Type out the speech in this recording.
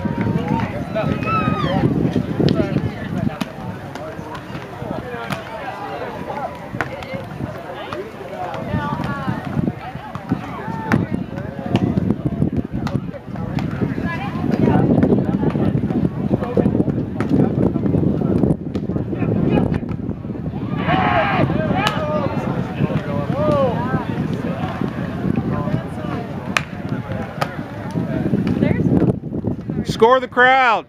Yeah. Score the crowd.